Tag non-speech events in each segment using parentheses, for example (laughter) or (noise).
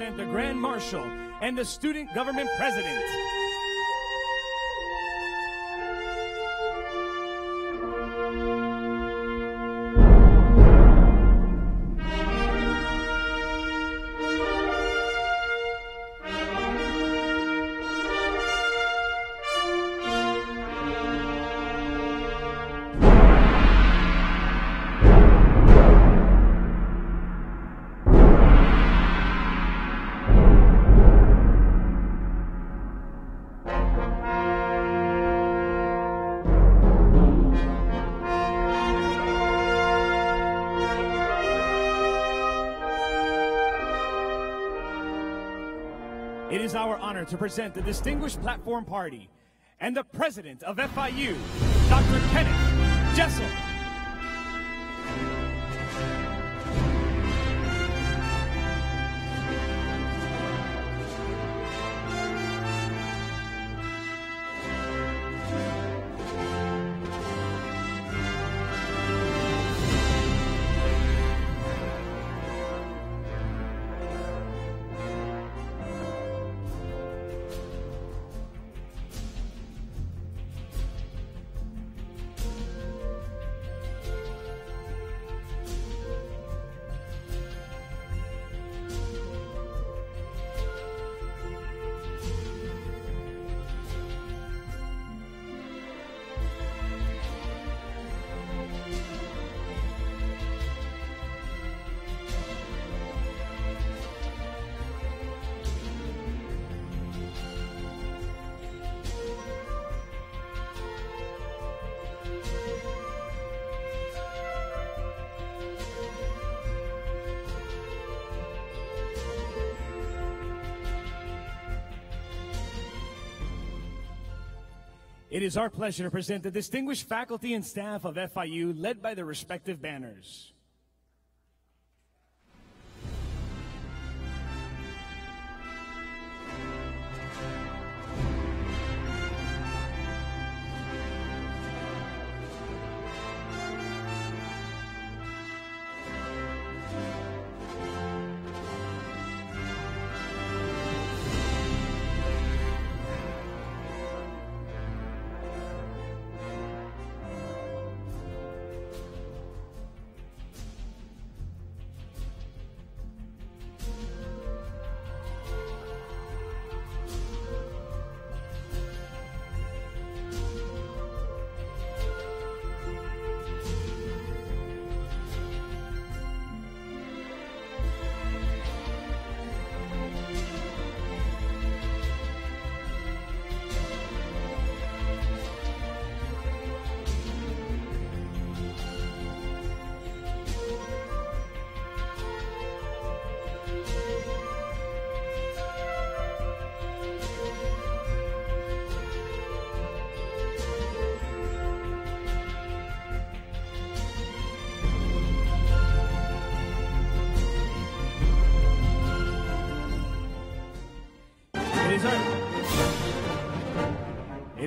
privilege to present the Grand Marshal and the Student Government President. To present the Distinguished Platform Party and the President of FIU, Dr. Kenneth Jessell. It is our pleasure to present the distinguished faculty and staff of FIU led by their respective banners.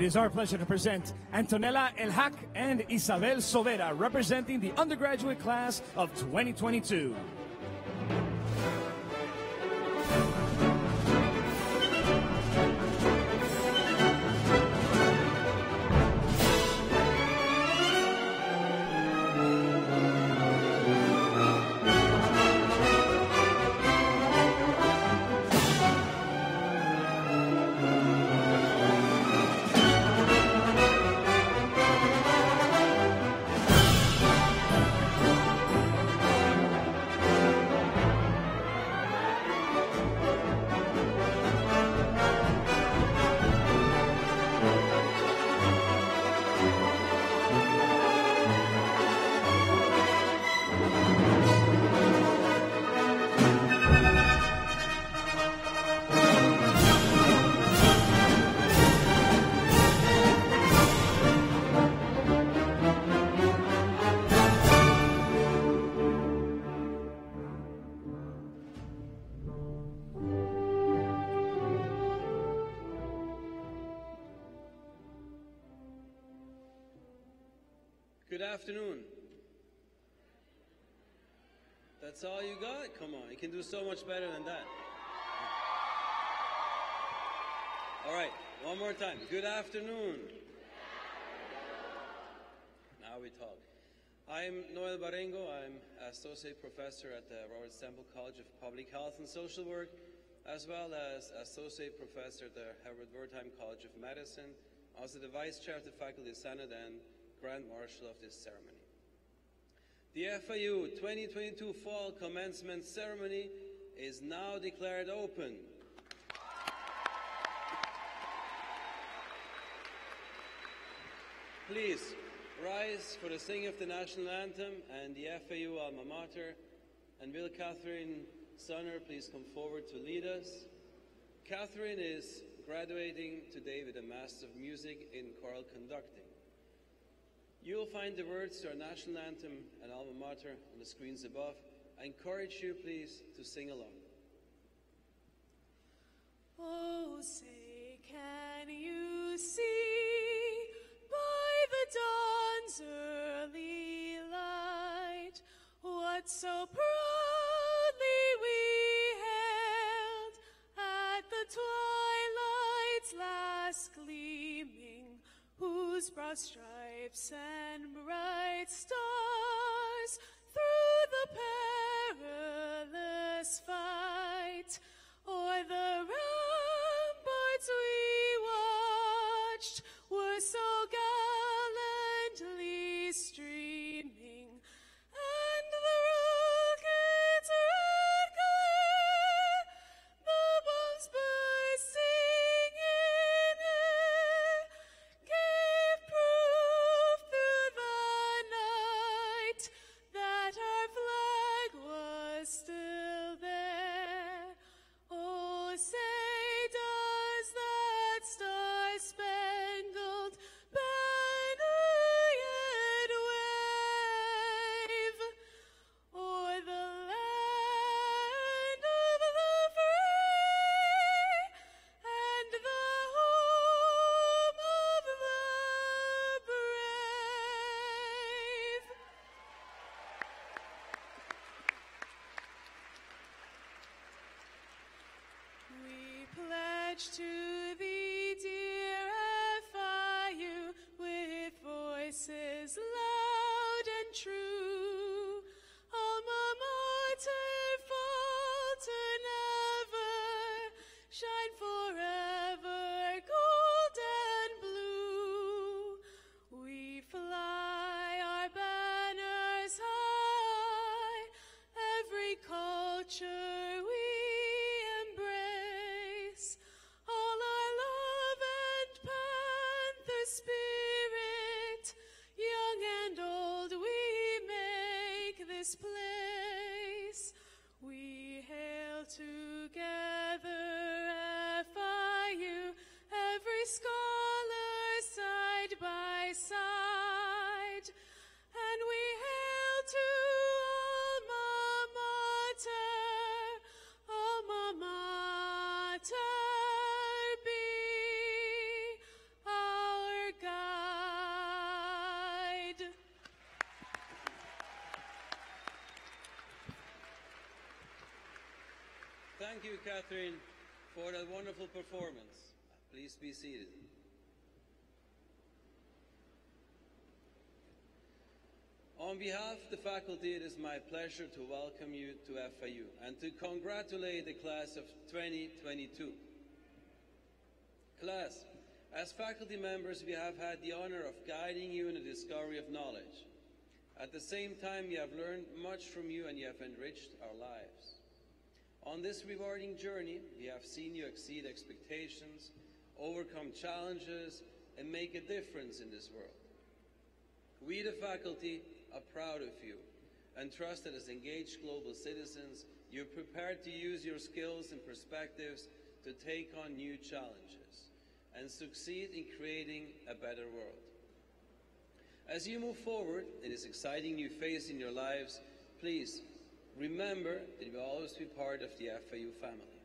It is our pleasure to present Antonella Elhak and Isabel Sovera representing the undergraduate class of 2022. That's all you got? Come on, you can do so much better than that. All right, one more time. Good afternoon. Now we talk. I'm Noel Barengo. I'm Associate Professor at the Robert Stempel College of Public Health and Social Work, as well as Associate Professor at the Herbert Wertheim College of Medicine, I also the Vice Chair of the Faculty Senate and Grand Marshal of this ceremony. The FAU 2022 Fall Commencement Ceremony is now declared open. Please rise for the singing of the national anthem and the FAU alma mater. And will Catherine Sonner please come forward to lead us? Catherine is graduating today with a Master of Music in Choral Conducting. You will find the words to our national anthem and alma mater on the screens above. I encourage you, please, to sing along. Oh, say, can you see by the dawn's early light what so proudly whose broad stripes and bright stars through the perilous fight o'er the ramparts pledge to Thank you, Catherine, for that wonderful performance. Please be seated. On behalf of the faculty, it is my pleasure to welcome you to FIU and to congratulate the class of 2022. Class, as faculty members, we have had the honor of guiding you in the discovery of knowledge. At the same time, we have learned much from you and you have enriched our lives. On this rewarding journey, we have seen you exceed expectations, overcome challenges, and make a difference in this world. We, the faculty, are proud of you and trust that as engaged global citizens, you're prepared to use your skills and perspectives to take on new challenges and succeed in creating a better world. As you move forward in this exciting new phase in your lives, please remember that you will always be part of the FAU family.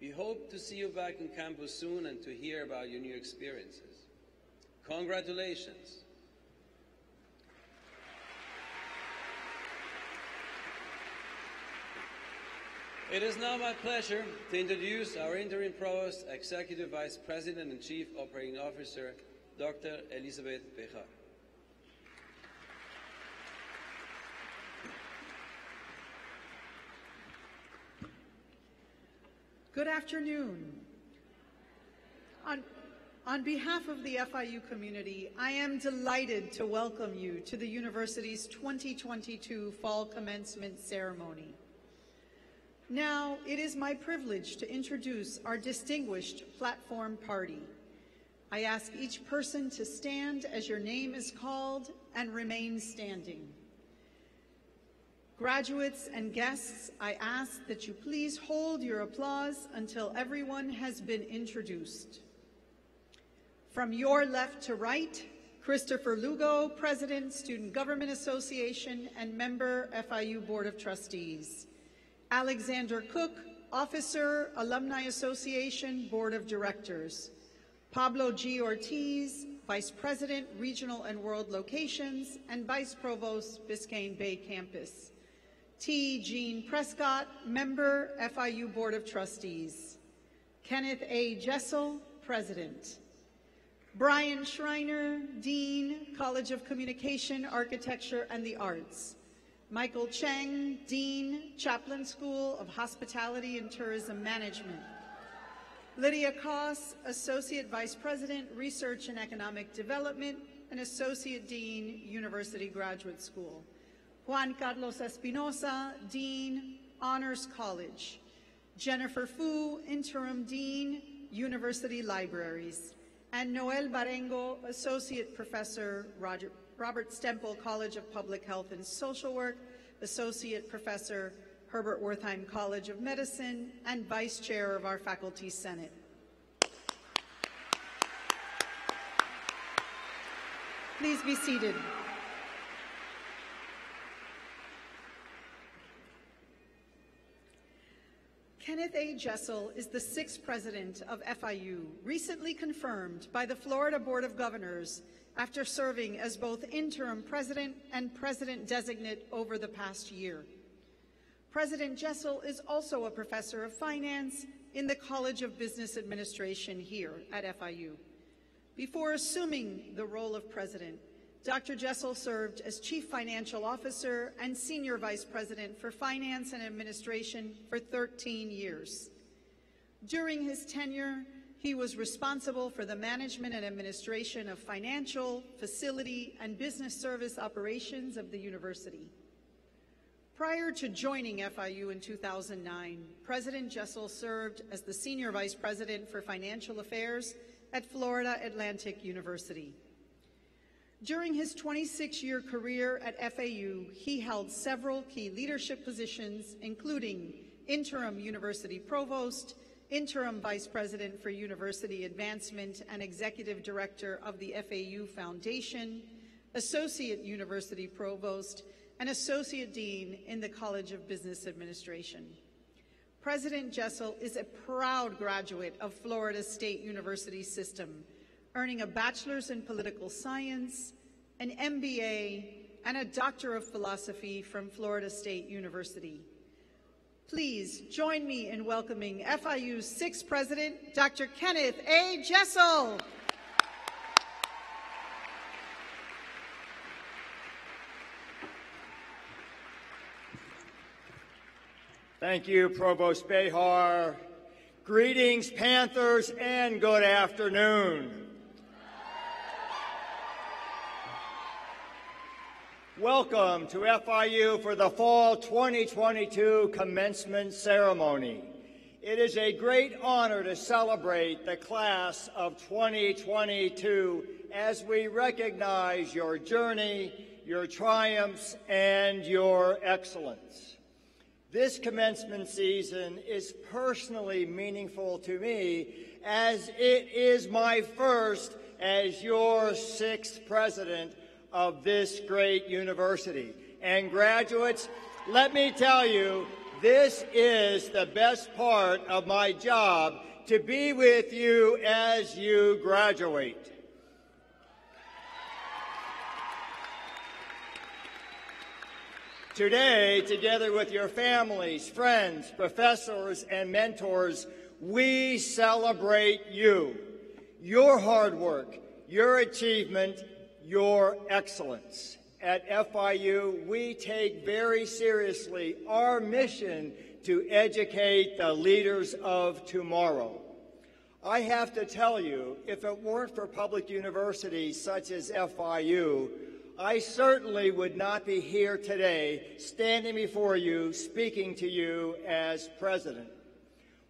We hope to see you back in campus soon and to hear about your new experiences. Congratulations. It is now my pleasure to introduce our interim provost, executive vice president, and chief operating officer, Dr. Elizabeth Bejar. Good afternoon. On, on behalf of the FIU community, I am delighted to welcome you to the university's 2022 Fall Commencement Ceremony. Now, it is my privilege to introduce our distinguished platform party. I ask each person to stand as your name is called and remain standing. Graduates and guests, I ask that you please hold your applause until everyone has been introduced. From your left to right, Christopher Lugo, President, Student Government Association, and member, FIU Board of Trustees. Alexander Cook, Officer, Alumni Association, Board of Directors. Pablo G. Ortiz, Vice President, Regional and World Locations, and Vice Provost, Biscayne Bay Campus. T. Gene Prescott, Member, FIU Board of Trustees. Kenneth A. Jessell, President. Brian Schriner, Dean, College of Communication, Architecture, and the Arts. Michael Cheng, Dean, Chaplin School of Hospitality and Tourism Management. Lydia Koss, Associate Vice President, Research and Economic Development, and Associate Dean, University Graduate School. Juan Carlos Espinosa, Dean, Honors College. Jennifer Fu, Interim Dean, University Libraries. And Noel Barengo, Associate Professor, Roger, Robert Stempel College of Public Health and Social Work, Associate Professor, Herbert Wertheim College of Medicine, and Vice Chair of our Faculty Senate. Please be seated. Kenneth A. Jessell is the sixth president of FIU, recently confirmed by the Florida Board of Governors after serving as both interim president and president designate over the past year. President Jessell is also a professor of finance in the College of Business Administration here at FIU. Before assuming the role of president, Dr. Jessell served as Chief Financial Officer and Senior Vice President for Finance and Administration for 13 years. During his tenure, he was responsible for the management and administration of financial, facility, and business service operations of the university. Prior to joining FIU in 2009, President Jessell served as the Senior Vice President for Financial Affairs at Florida Atlantic University. During his 26-year career at FAU, he held several key leadership positions, including interim university provost, interim vice president for university advancement and executive director of the FAU Foundation, associate university provost, and associate dean in the College of Business Administration. President Jessell is a proud graduate of Florida State University system, earning a bachelor's in political science, an MBA, and a Doctor of Philosophy from Florida State University. Please join me in welcoming FIU's sixth president, Dr. Kenneth A. Jessell. Thank you, Provost Bejar. Greetings, Panthers, and good afternoon. Welcome to FIU for the Fall 2022 Commencement Ceremony. It is a great honor to celebrate the class of 2022 as we recognize your journey, your triumphs, and your excellence. This commencement season is personally meaningful to me as it is my first as your sixth president of this great university. And graduates, let me tell you, this is the best part of my job to be with you as you graduate. Today, together with your families, friends, professors, and mentors, we celebrate you, your hard work, your achievement, your excellence. At FIU, we take very seriously our mission to educate the leaders of tomorrow. I have to tell you, if it weren't for public universities such as FIU, I certainly would not be here today standing before you speaking to you as president.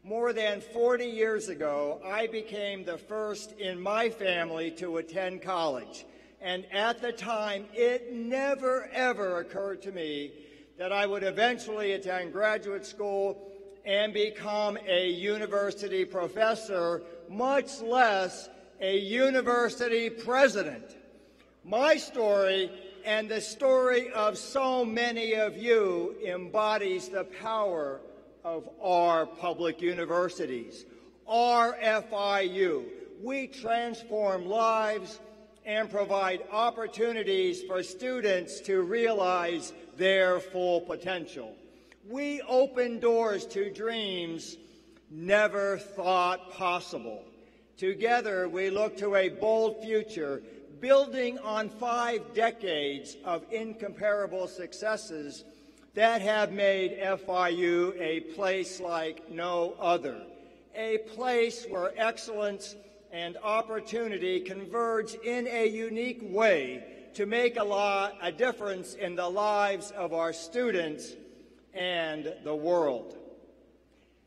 More than 40 years ago, I became the first in my family to attend college. And at the time, it never, ever occurred to me that I would eventually attend graduate school and become a university professor, much less a university president. My story and the story of so many of you embodies the power of our public universities. RFIU. We transform lives and provide opportunities for students to realize their full potential. We open doors to dreams never thought possible. Together, we look to a bold future building on five decades of incomparable successes that have made FIU a place like no other, a place where excellence and opportunity converge in a unique way to make a, lot, a difference in the lives of our students and the world.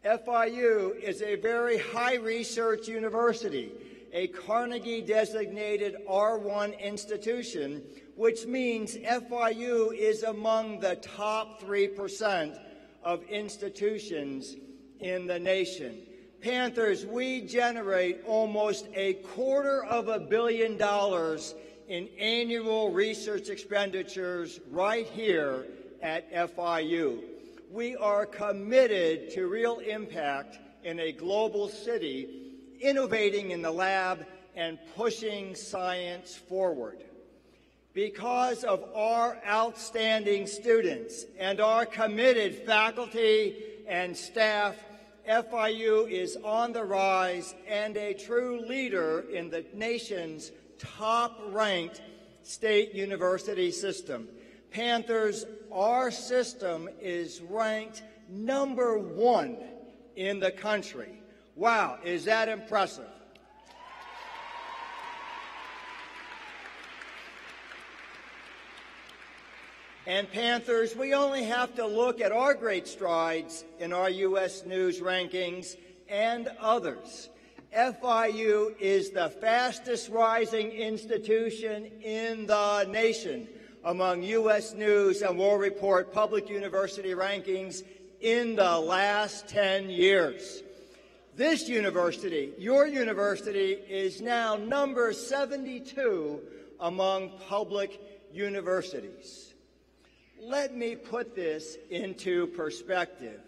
FIU is a very high research university a Carnegie designated R1 institution, which means FIU is among the top 3% of institutions in the nation. Panthers, we generate almost a quarter of a billion dollars in annual research expenditures right here at FIU. We are committed to real impact in a global city innovating in the lab, and pushing science forward. Because of our outstanding students and our committed faculty and staff, FIU is on the rise and a true leader in the nation's top-ranked state university system. Panthers, our system is ranked number one in the country. Wow, is that impressive? And Panthers, we only have to look at our great strides in our U.S. News rankings and others. FIU is the fastest rising institution in the nation among U.S. News and World Report public university rankings in the last 10 years. This university, your university, is now number 72 among public universities. Let me put this into perspective.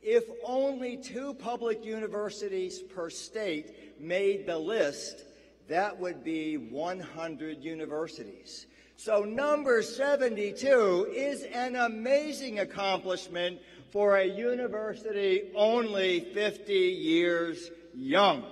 If only two public universities per state made the list, that would be 100 universities. So number 72 is an amazing accomplishment for a university only 50 years young.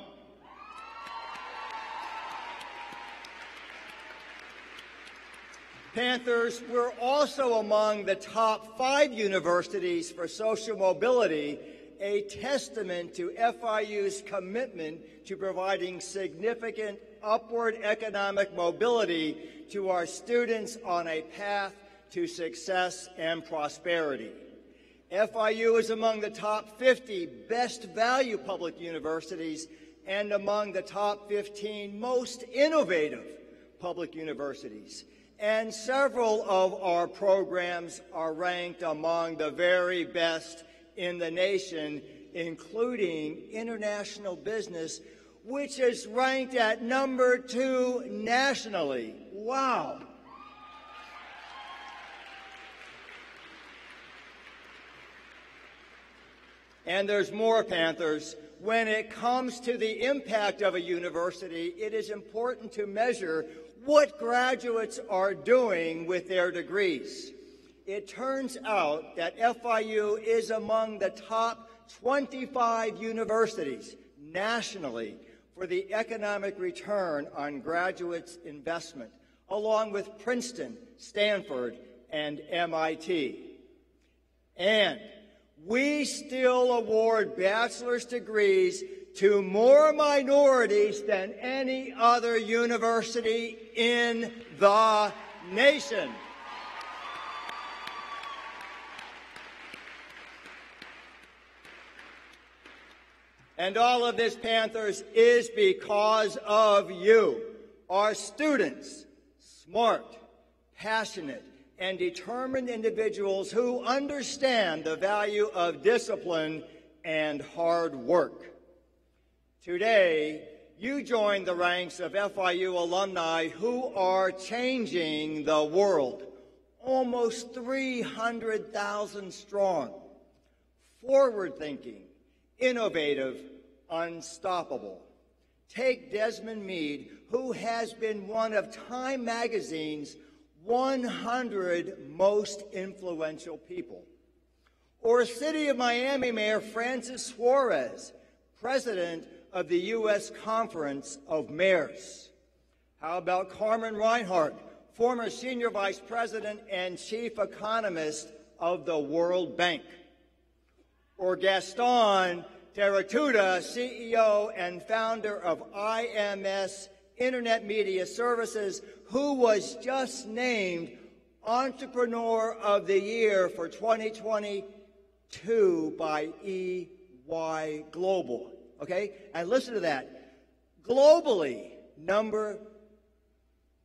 Panthers, we're also among the top five universities for social mobility, a testament to FIU's commitment to providing significant upward economic mobility to our students on a path to success and prosperity. FIU is among the top 50 best value public universities and among the top 15 most innovative public universities. And several of our programs are ranked among the very best in the nation, including international business, which is ranked at number two nationally. Wow. and there's more Panthers. When it comes to the impact of a university, it is important to measure what graduates are doing with their degrees. it turns out that FIU is among the top 25 universities nationally for the economic return on graduates' investment, along with Princeton, Stanford, and MIT. And we still award bachelor's degrees to more minorities than any other university in the nation. And all of this, Panthers, is because of you, our students, smart, passionate, and determined individuals who understand the value of discipline and hard work. Today, you join the ranks of FIU alumni who are changing the world, almost 300,000 strong, forward thinking, innovative, unstoppable. Take Desmond Meade, who has been one of Time Magazine's 100 most influential people. Or City of Miami Mayor Francis Suarez, president of the U.S. Conference of Mayors. How about Carmen Reinhart, former senior vice president and chief economist of the World Bank? Or Gaston Taratuta, CEO and founder of IMS Internet Media Services, who was just named Entrepreneur of the Year for 2022 by EY Global. Okay? And listen to that. Globally, number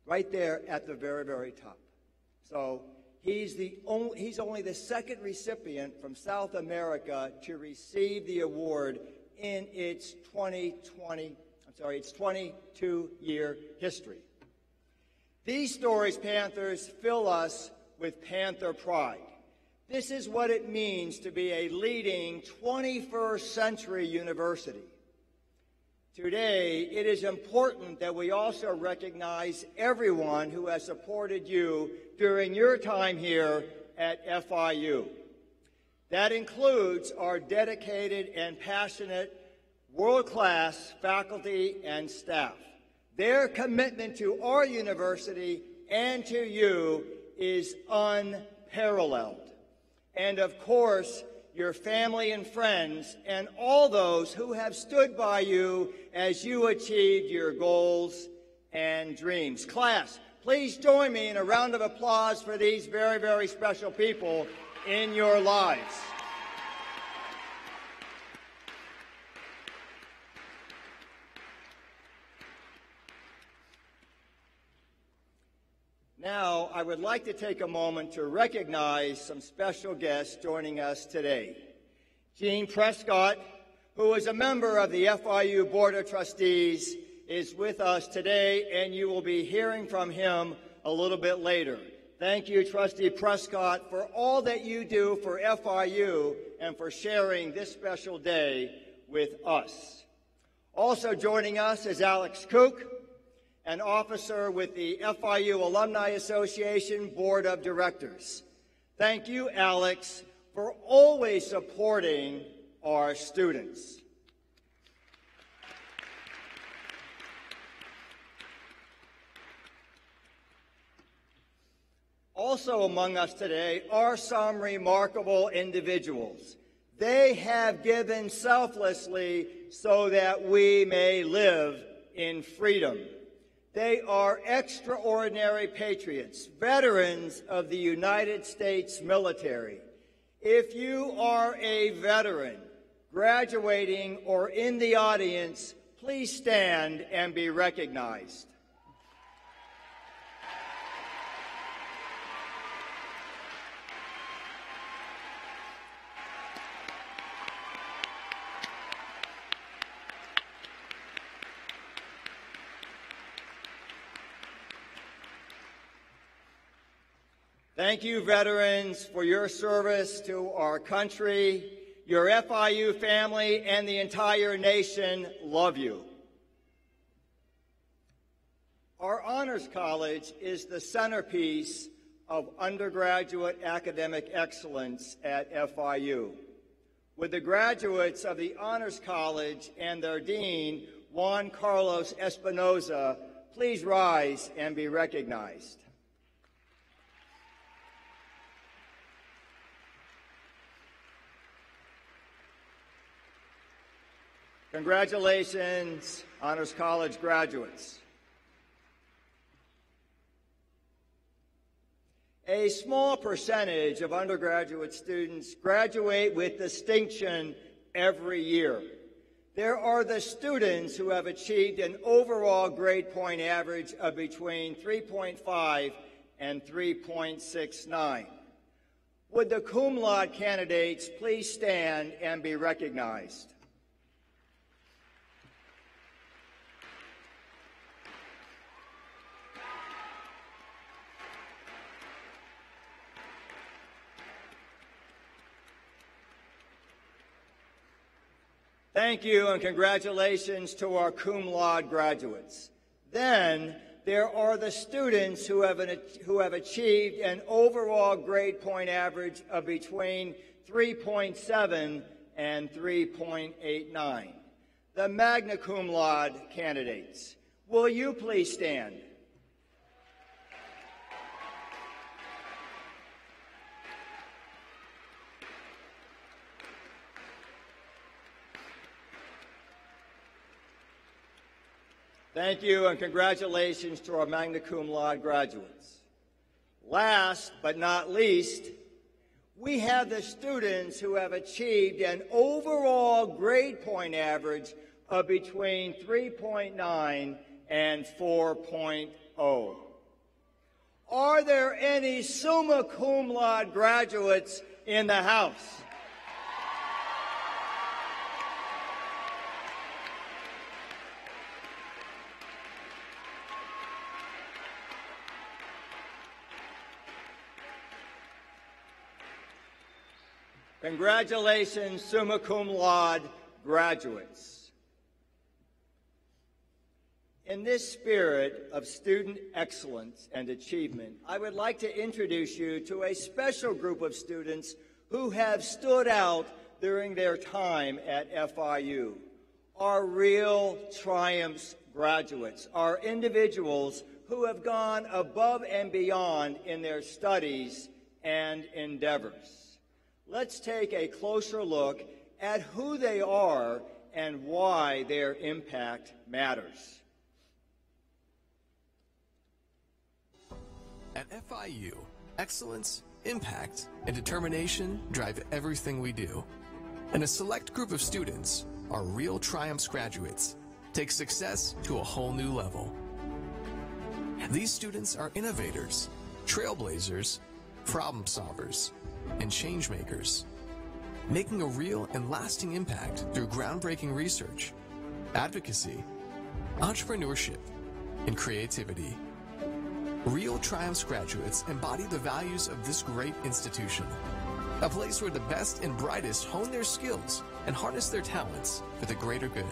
right there at the very, very top. So he's, the only, he's only the second recipient from South America to receive the award in its 2020, I'm sorry, its 22 year history. These stories, Panthers, fill us with Panther pride. This is what it means to be a leading 21st century university. Today, it is important that we also recognize everyone who has supported you during your time here at FIU. That includes our dedicated and passionate world-class faculty and staff. Their commitment to our university and to you is unparalleled. And of course, your family and friends, and all those who have stood by you as you achieved your goals and dreams. Class, please join me in a round of applause for these very, very special people in your lives. Now, I would like to take a moment to recognize some special guests joining us today. Gene Prescott, who is a member of the FIU Board of Trustees, is with us today, and you will be hearing from him a little bit later. Thank you, Trustee Prescott, for all that you do for FIU and for sharing this special day with us. Also joining us is Alex Kook, an officer with the FIU Alumni Association Board of Directors. Thank you, Alex, for always supporting our students. Also among us today are some remarkable individuals. They have given selflessly so that we may live in freedom. They are extraordinary patriots, veterans of the United States military. If you are a veteran, graduating, or in the audience, please stand and be recognized. Thank you, veterans, for your service to our country. Your FIU family and the entire nation love you. Our Honors College is the centerpiece of undergraduate academic excellence at FIU. with the graduates of the Honors College and their dean, Juan Carlos Espinosa, please rise and be recognized. Congratulations, Honors College graduates. A small percentage of undergraduate students graduate with distinction every year. There are the students who have achieved an overall grade point average of between 3.5 and 3.69. Would the cum laude candidates please stand and be recognized? Thank you and congratulations to our cum laude graduates. Then there are the students who have, an, who have achieved an overall grade point average of between 3.7 and 3.89. The magna cum laude candidates. Will you please stand? Thank you and congratulations to our magna cum laude graduates. Last but not least, we have the students who have achieved an overall grade point average of between 3.9 and 4.0. Are there any summa cum laude graduates in the house? Congratulations, summa cum laude graduates. In this spirit of student excellence and achievement, I would like to introduce you to a special group of students who have stood out during their time at FIU. Our real triumphs graduates, our individuals who have gone above and beyond in their studies and endeavors let's take a closer look at who they are and why their impact matters. At FIU, excellence, impact, and determination drive everything we do. And a select group of students, our real Triumphs graduates, take success to a whole new level. These students are innovators, trailblazers, problem solvers, and changemakers, making a real and lasting impact through groundbreaking research, advocacy, entrepreneurship, and creativity. Real Triumphs graduates embody the values of this great institution, a place where the best and brightest hone their skills and harness their talents for the greater good.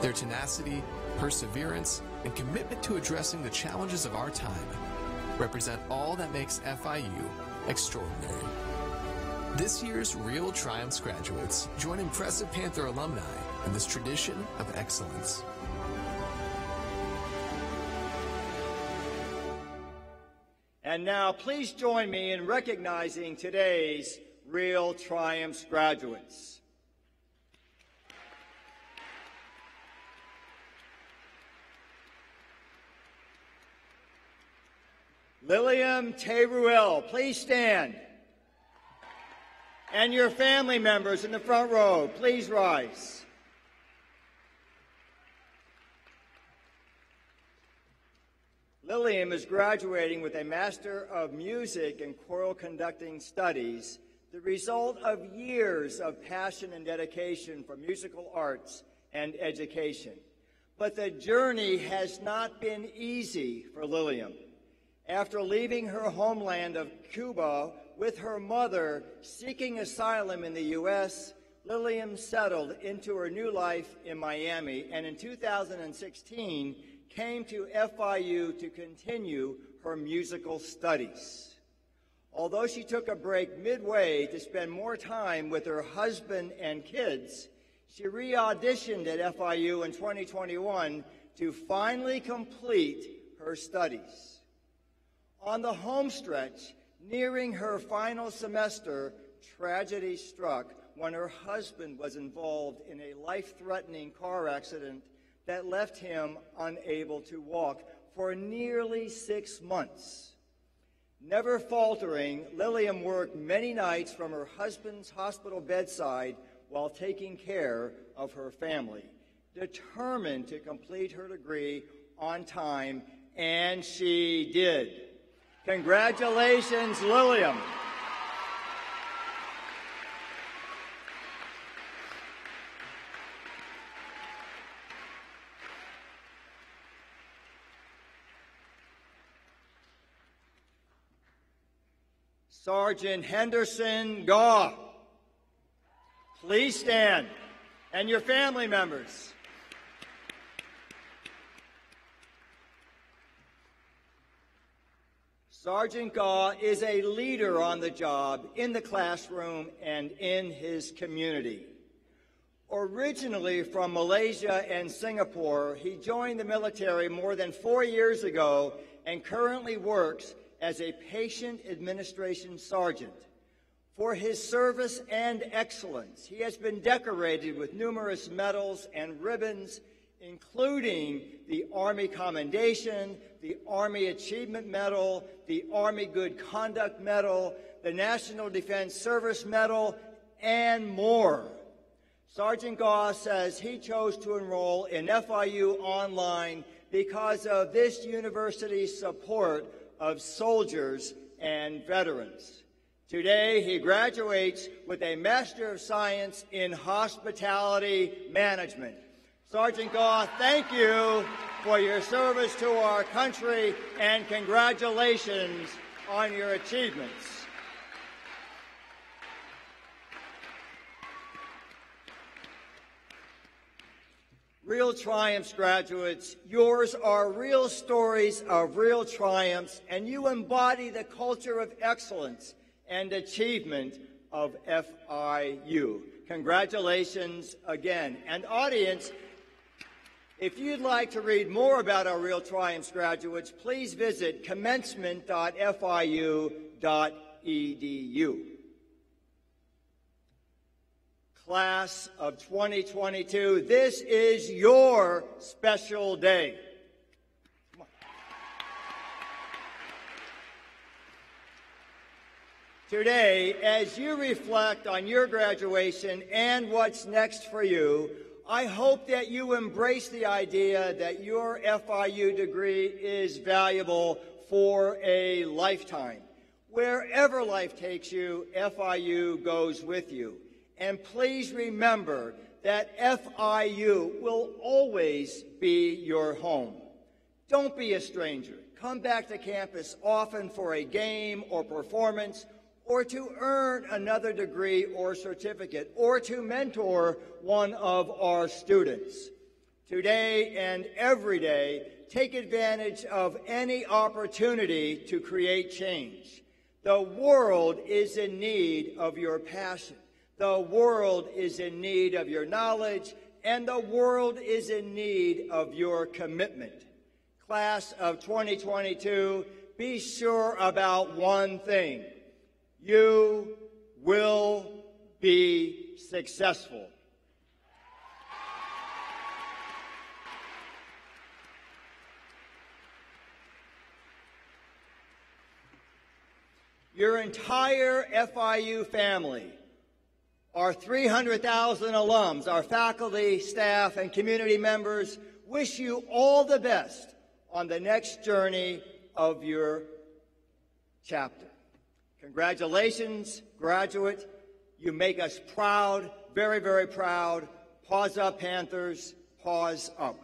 Their tenacity, perseverance, and commitment to addressing the challenges of our time represent all that makes FIU extraordinary. This year's Real Triumphs graduates join impressive Panther alumni in this tradition of excellence. And now, please join me in recognizing today's Real Triumphs graduates. Lilium Teruel, please stand. And your family members in the front row, please rise. Lilium is graduating with a Master of Music and Choral Conducting Studies, the result of years of passion and dedication for musical arts and education. But the journey has not been easy for Lilium. After leaving her homeland of Cuba with her mother seeking asylum in the U.S., Lilium settled into her new life in Miami, and in 2016, came to FIU to continue her musical studies. Although she took a break midway to spend more time with her husband and kids, she re auditioned at FIU in 2021 to finally complete her studies. On the home stretch, nearing her final semester, tragedy struck when her husband was involved in a life threatening car accident that left him unable to walk for nearly six months. Never faltering, Lilium worked many nights from her husband's hospital bedside while taking care of her family, determined to complete her degree on time, and she did. Congratulations, Lilium. Sergeant Henderson Gaw. Please stand. And your family members. Sergeant Gaw is a leader on the job, in the classroom, and in his community. Originally from Malaysia and Singapore, he joined the military more than four years ago and currently works as a patient administration sergeant. For his service and excellence, he has been decorated with numerous medals and ribbons, including the Army Commendation, the Army Achievement Medal, the Army Good Conduct Medal, the National Defense Service Medal, and more. Sergeant Goss says he chose to enroll in FIU online because of this university's support of soldiers and veterans. Today, he graduates with a Master of Science in Hospitality Management. Sergeant Goff, thank you for your service to our country and congratulations on your achievements. Real Triumphs graduates, yours are real stories of real triumphs, and you embody the culture of excellence and achievement of FIU. Congratulations again. And audience, if you'd like to read more about our Real Triumphs graduates, please visit commencement.fiu.edu. Class of 2022, this is your special day. Today, as you reflect on your graduation and what's next for you, I hope that you embrace the idea that your FIU degree is valuable for a lifetime. Wherever life takes you, FIU goes with you. And please remember that FIU will always be your home. Don't be a stranger. Come back to campus often for a game or performance or to earn another degree or certificate or to mentor one of our students. Today and every day, take advantage of any opportunity to create change. The world is in need of your passion. The world is in need of your knowledge, and the world is in need of your commitment. Class of 2022, be sure about one thing. You will be successful. Your entire FIU family our 300,000 alums, our faculty, staff, and community members wish you all the best on the next journey of your chapter. Congratulations, graduate. You make us proud, very, very proud. Paws up, Panthers. Paws up.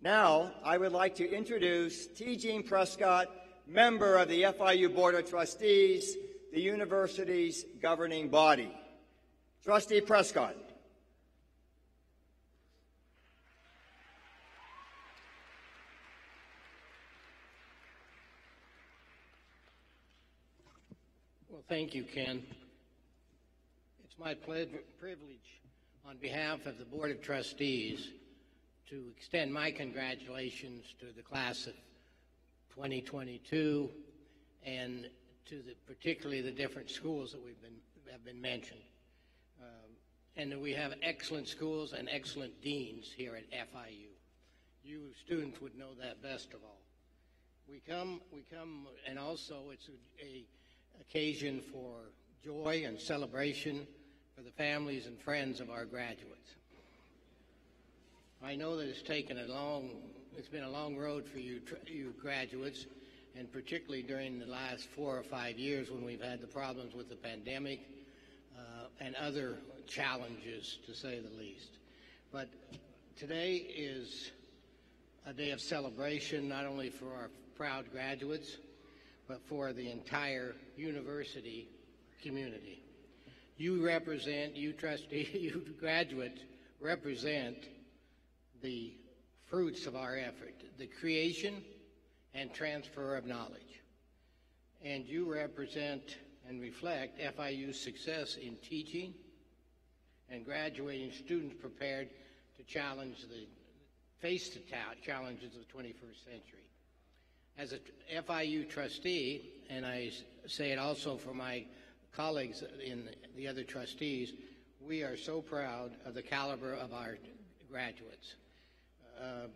Now, I would like to introduce T. Gene Prescott, member of the FIU Board of Trustees, the university's governing body. Trustee Prescott. Well, thank you, Ken. It's my privilege on behalf of the Board of Trustees to extend my congratulations to the class of 2022 and to the, particularly the different schools that we've been, have been mentioned. Um, and we have excellent schools and excellent deans here at FIU. You students would know that best of all. We come, we come, and also it's a, a occasion for joy and celebration for the families and friends of our graduates. I know that it's taken a long, it's been a long road for you, you graduates, and particularly during the last four or five years when we've had the problems with the pandemic uh, and other challenges, to say the least. But today is a day of celebration, not only for our proud graduates, but for the entire university community. You represent, you trustee, (laughs) you graduates represent the fruits of our effort, the creation and transfer of knowledge. And you represent and reflect FIU's success in teaching and graduating students prepared to challenge the face the challenges of the 21st century. As a FIU trustee, and I say it also for my colleagues in the other trustees, we are so proud of the caliber of our graduates. Uh,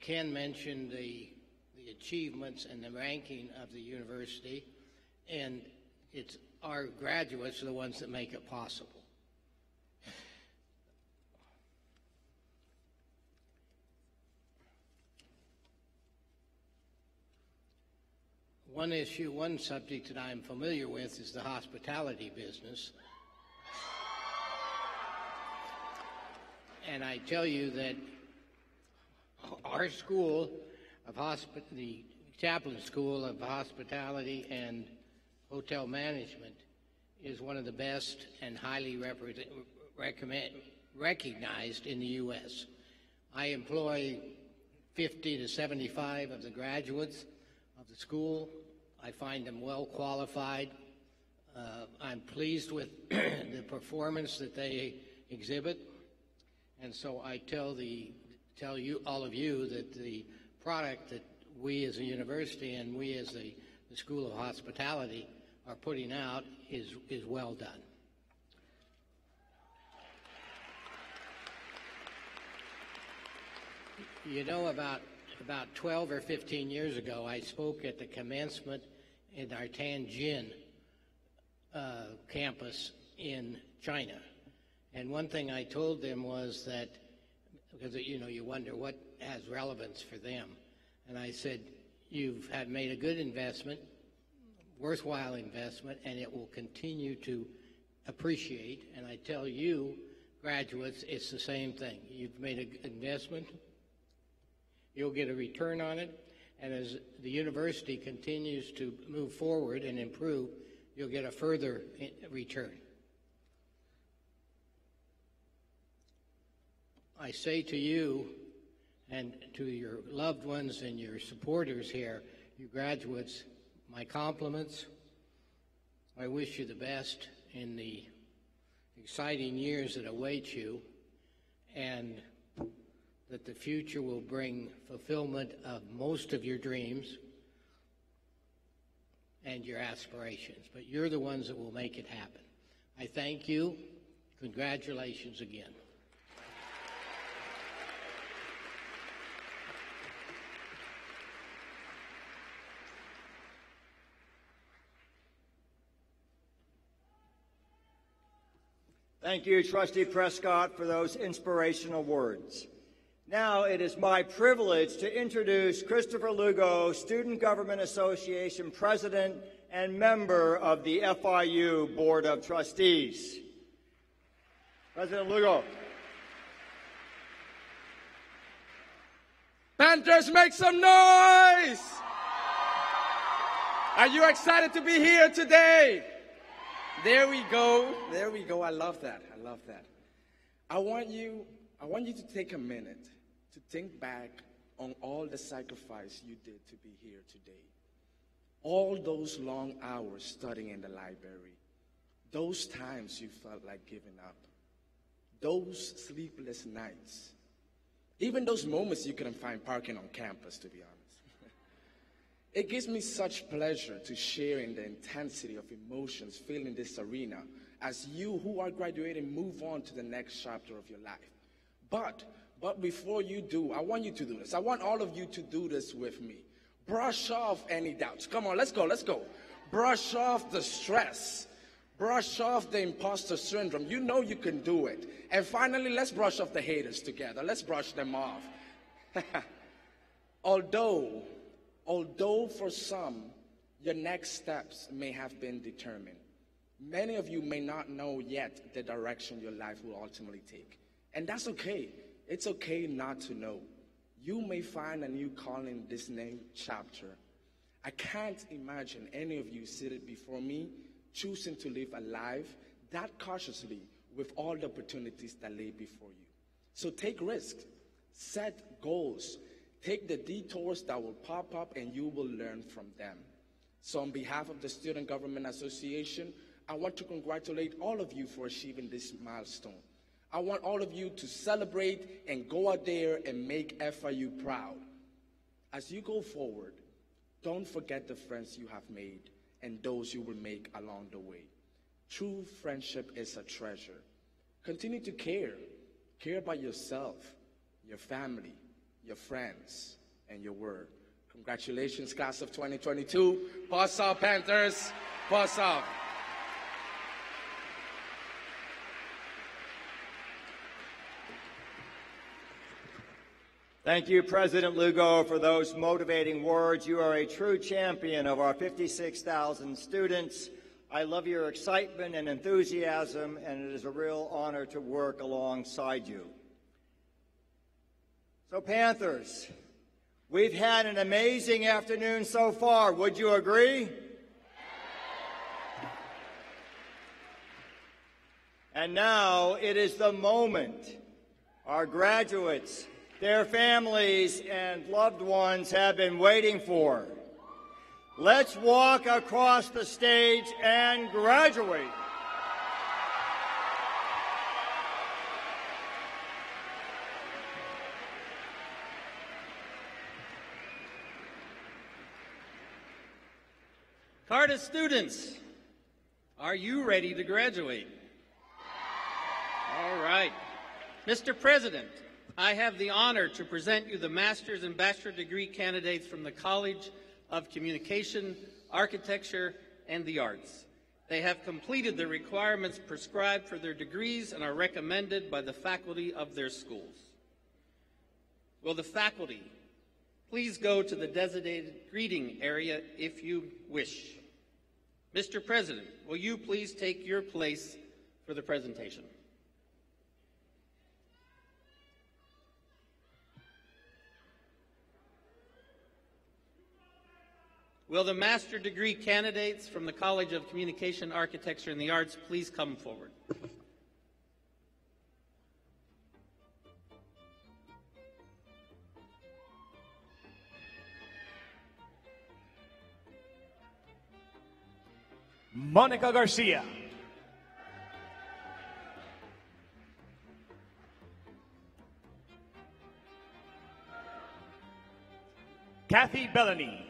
Ken mentioned the, the achievements and the ranking of the university, and it's our graduates are the ones that make it possible. One issue, one subject that I'm familiar with is the hospitality business. And I tell you that our school of hospi- the Chaplin School of Hospitality and Hotel Management is one of the best and highly recommend, recognized in the U.S. I employ 50 to 75 of the graduates of the school I find them well qualified. Uh, I'm pleased with (clears throat) the performance that they exhibit, and so I tell the tell you all of you that the product that we as a university and we as the, the School of Hospitality are putting out is is well done. You know about about 12 or 15 years ago, I spoke at the commencement in our Tianjin uh, campus in China. And one thing I told them was that, because you know, you wonder what has relevance for them. And I said, you've had made a good investment, worthwhile investment, and it will continue to appreciate. And I tell you, graduates, it's the same thing. You've made an investment, You'll get a return on it. And as the university continues to move forward and improve, you'll get a further eh, return. I say to you and to your loved ones and your supporters here, you graduates, my compliments. I wish you the best in the exciting years that await you. And that the future will bring fulfillment of most of your dreams and your aspirations, but you're the ones that will make it happen. I thank you. Congratulations again. Thank you, Trustee Prescott, for those inspirational words. Now it is my privilege to introduce Christopher Lugo, Student Government Association President and member of the FIU Board of Trustees. President Lugo. Panthers, make some noise! Are you excited to be here today? There we go. There we go. I love that. I love that. I want you I want you to take a minute to think back on all the sacrifice you did to be here today. All those long hours studying in the library. Those times you felt like giving up. Those sleepless nights. Even those moments you couldn't find parking on campus, to be honest. (laughs) It gives me such pleasure to share in the intensity of emotions filled in this arena as you who are graduating move on to the next chapter of your life. But, but before you do, I want you to do this. I want all of you to do this with me. Brush off any doubts. Come on, let's go, let's go. Brush off the stress. Brush off the imposter syndrome. You know you can do it. And finally, let's brush off the haters together. Let's brush them off. (laughs) although, although for some, your next steps may have been determined, many of you may not know yet the direction your life will ultimately take. And that's okay. It's okay not to know. You may find a new calling this name chapter. I can't imagine any of you seated before me choosing to live a life that cautiously with all the opportunities that lay before you. So take risks, set goals, take the detours that will pop up, and you will learn from them. So, on behalf of the Student Government Association, I want to congratulate all of you for achieving this milestone. I want all of you to celebrate and go out there and make FIU proud. As you go forward, don't forget the friends you have made and those you will make along the way. True friendship is a treasure. Continue to care. Care about yourself, your family, your friends, and your word. Congratulations, class of 2022. Pass off, Panthers. Pass off. Thank you, President Lugo, for those motivating words. You are a true champion of our 56,000 students. I love your excitement and enthusiasm, and it is a real honor to work alongside you. So, Panthers, we've had an amazing afternoon so far. Would you agree? And now it is the moment. Our graduates their families and loved ones have been waiting for. Let's walk across the stage and graduate. CARTA students, are you ready to graduate? All right. Mr. President, I have the honor to present you the master's and bachelor degree candidates from the College of Communication, Architecture, and the Arts. They have completed the requirements prescribed for their degrees and are recommended by the faculty of their schools. Will the faculty please go to the designated greeting area if you wish. Mr. President, will you please take your place for the presentation? Will the master degree candidates from the College of Communication, Architecture, and the Arts please come forward? Monica Garcia. Kathy Bellany.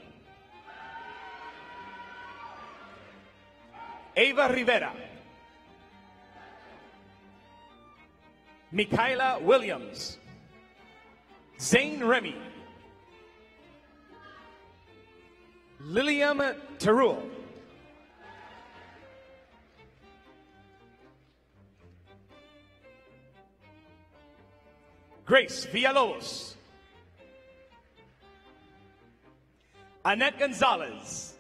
Ava Rivera. Michaela Williams. Zane Remy. Liliam Terrell. Grace Villalobos. Annette Gonzalez.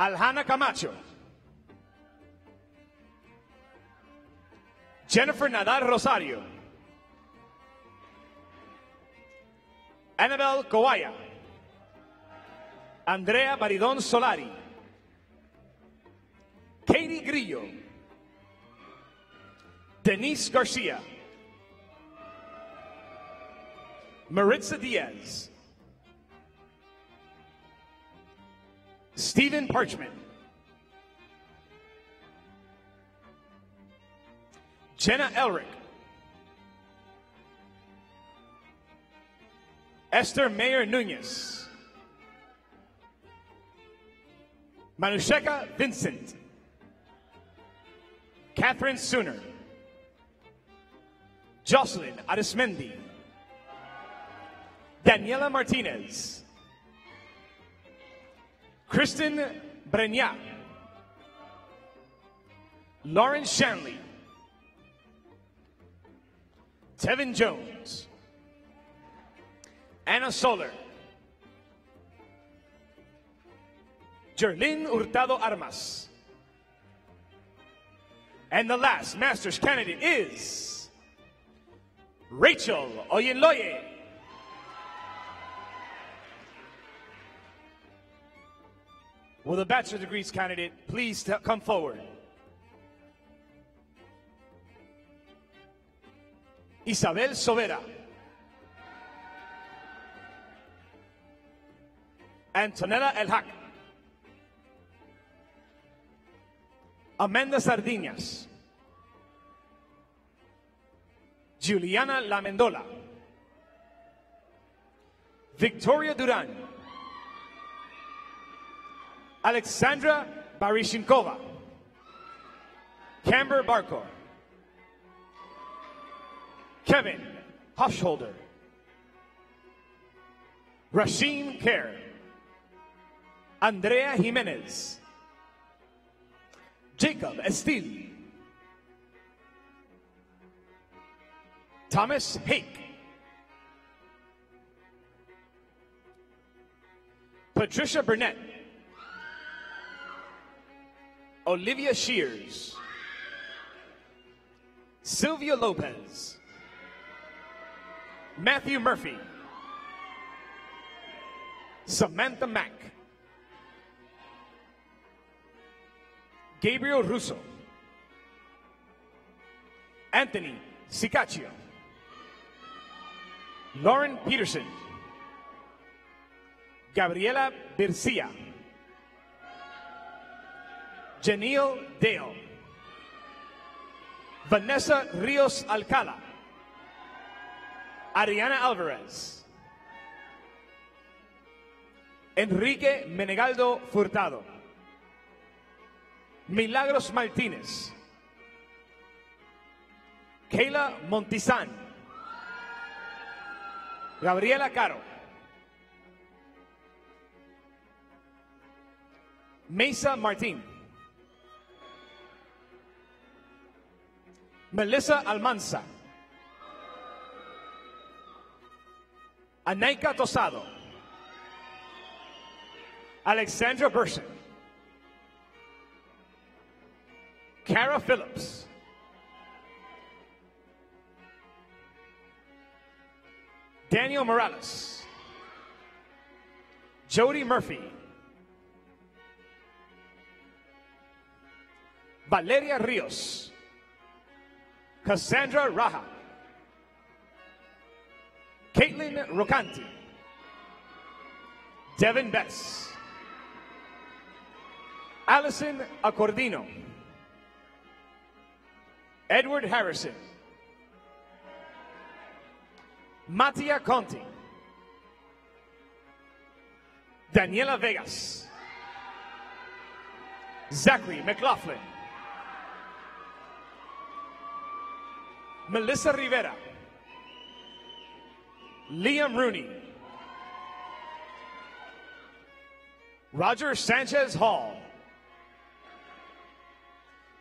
Alhana Camacho. Jennifer Nadal Rosario. Annabel Kowaya. Andrea Maridón Solari, Katie Grillo, Denise Garcia, Maritza Diaz, Stephen Parchment, Jenna Elric, Esther Mayer Nunez, Manusheka Vincent, Catherine Sooner, Jocelyn Arismendi, Daniela Martinez, Kristen Brenya, Lauren Shanley, Tevin Jones, Anna Soler, Jerlyn Hurtado Armas. And the last master's candidate is Rachel Oyenloye. Will the bachelor degrees candidate please come forward? Isabel Sobera. Antonella El Haq. Amanda Sardiñas. Juliana Lamendola. Victoria Duran. Alexandra Barishinkova. Camber Barkor. Kevin Hofscholder. Rashim Kerr. Andrea Jimenez. Jacob Estil. Thomas Hake. Patricia Burnett. Olivia Shears. Sylvia Lopez. Matthew Murphy. Samantha Mack. Gabriel Russo. Anthony Sicaccio. Lauren Peterson. Gabriela Bercia. Janelle Dale. Vanessa Rios Alcala. Ariana Alvarez. Enrique Menegaldo Furtado. Milagros Martínez. Kayla Montizan. Gabriela Caro. Mesa Martín. Melissa Almanza. Anaika Tosado. Alexandra Burson. Kara Phillips. Daniel Morales. Jody Murphy. Valeria Rios. Cassandra Raja. Caitlin Rocanti. Devin Bess. Allison Accordino. Edward Harrison. Mattia Conti. Daniela Vegas. Zachary McLaughlin. Melissa Rivera. Liam Rooney. Roger Sanchez Hall.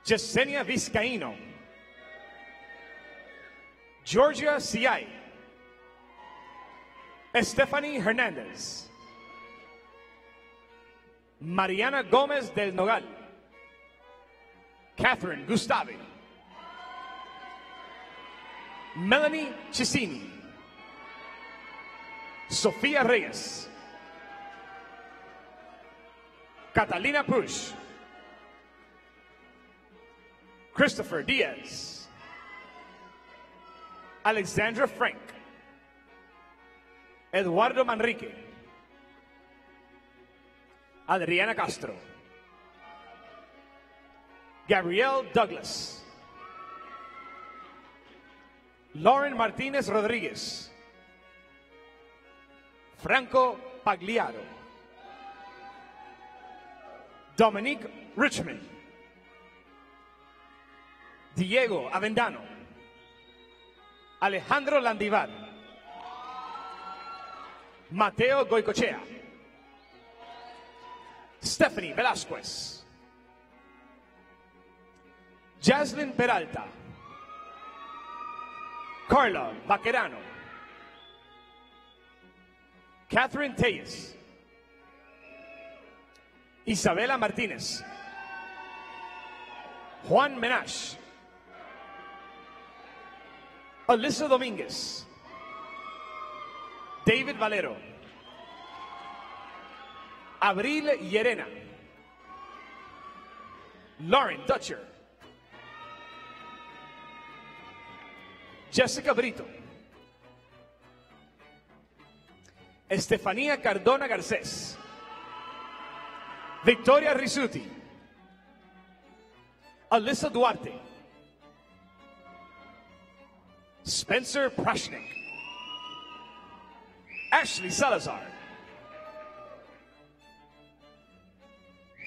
Yesenia Vizcaíno. Georgia Ciai. Stephanie Hernandez. Mariana Gomez del Nogal. Catherine Gustavi. Melanie Chisini. Sofia Reyes. Catalina Push. Christopher Diaz. Alexandra Frank. Eduardo Manrique. Adriana Castro. Gabrielle Douglas. Lauren Martinez Rodriguez. Franco Pagliaro. Dominique Richmond. Diego Avendano. Alejandro Landivar. Mateo Goicochea. Stephanie Velasquez. Jaslyn Peralta. Carla Vaquerano. Catherine Teyes. Isabela Martínez. Juan Menash. Alyssa Domínguez. David Valero. Abril Llerena. Lauren Dutcher. Jessica Brito. Estefanía Cardona Garcés. Victoria Risuti. Alyssa Duarte. Spencer Prashnik. Ashley Salazar.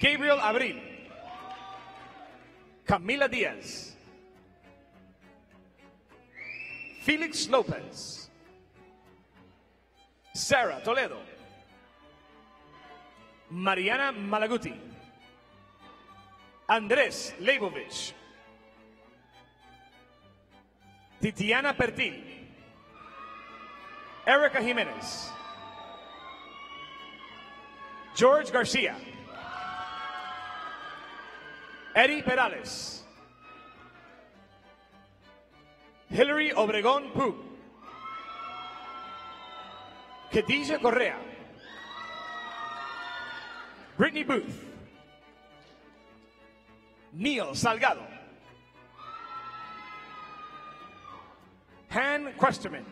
Gabriel Abril. Camila Diaz. Felix Lopez. Sarah Toledo. Mariana Malaguti. Andrés Leibovich. Titiana Pertil. Erica Jimenez. George Garcia. Eddie Perales. Hillary Obregón Pug. Khadijah Correa. Brittany Booth. Neil Salgado. Han Questerman.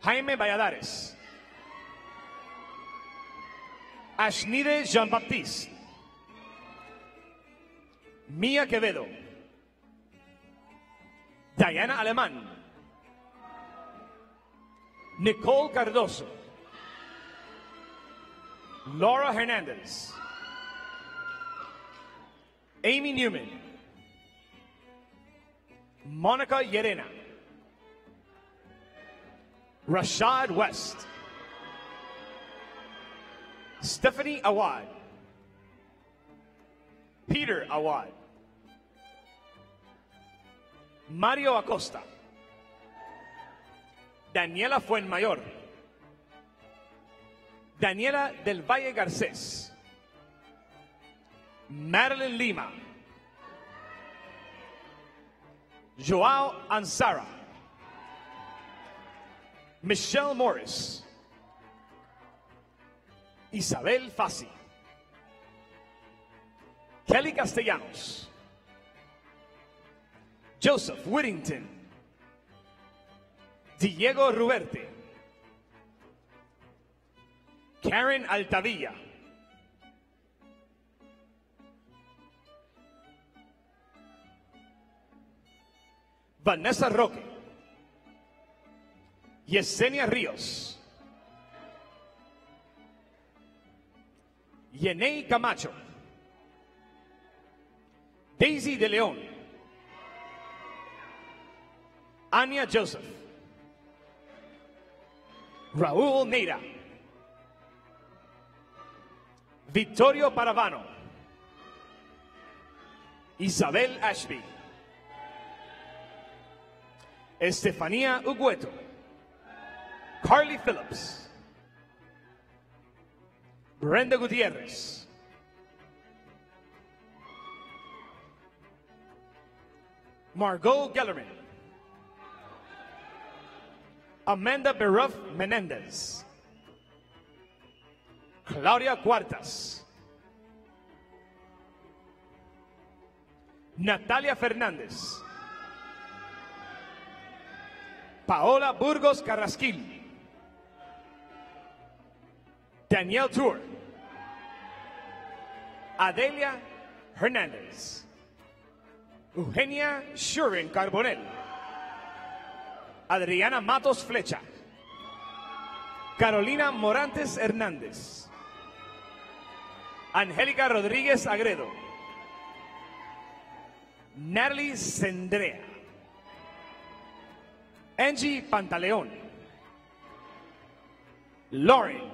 Jaime Valladares. Ashnide Jean-Baptiste. Mia Quevedo. Diana Alemán. Nicole Cardoso. Laura Hernandez. Amy Newman. Monica Yerena. Rashad West. Stephanie Awad. Peter Awad. Mario Acosta. Daniela Fuenmayor. Daniela del Valle Garcés. Madeline Lima. Joao Ansara. Michelle Morris. Isabel Fassi. Kelly Castellanos. Joseph Whittington. Diego Ruberte. Karen Altavilla. Vanessa Roque. Yesenia Ríos. Yenei Camacho. Daisy de León. Anya Joseph. Raúl Neira. Vittorio Paravano. Isabel Ashby. Estefanía Ugueto. Carly Phillips. Brenda Gutierrez. Margot Gellerman. Amanda Beruff Menendez. Claudia Cuartas. Natalia Fernández. Paola Burgos Carrasquil. Danielle Tour. Adelia Hernández. Eugenia Shurin Carbonell. Adriana Matos Flecha. Carolina Morantes Hernández. Angélica Rodríguez Agredo. Natalie Sendrea. Angie Pantaleón. Lauren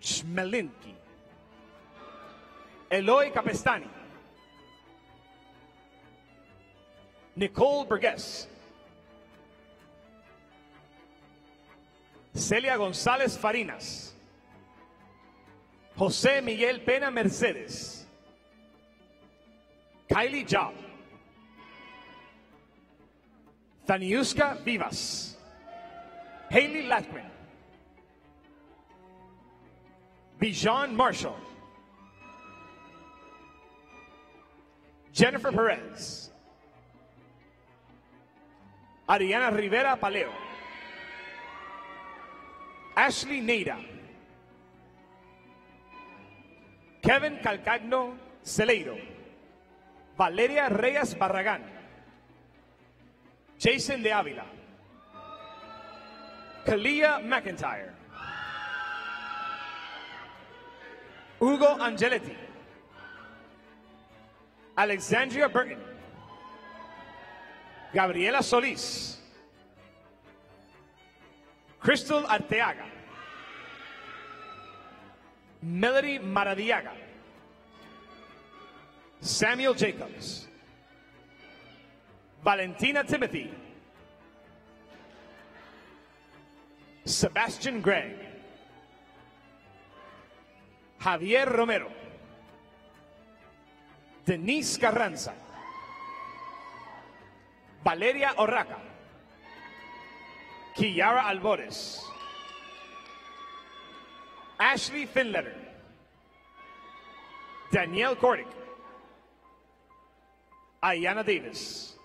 Schmelinki. Eloy Capestani. Nicole Burgess. Celia González Farinas. José Miguel Pena Mercedes. Kylie Job. Taniuska Vivas. Haley Latwin. Bijan Marshall. Jennifer Perez. Ariana Rivera Paleo. Ashley Neira. Kevin Calcagno Celeiro. Valeria Reyes Barragán. Jason de Ávila. Kalia McIntyre. Hugo Angeletti. Alexandria Burton. Gabriela Solís. Crystal Arteaga. Melody Maradiaga. Samuel Jacobs. Valentina Timothy. Sebastian Gregg. Javier Romero. Denise Carranza. Valeria Orraca. Kiara Alvarez, Ashley Finletter. Danielle Cordick. Ayana Davis.